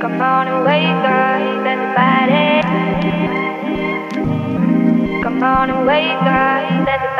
Come on and wake up, everybody. Come on and wake up, everybody.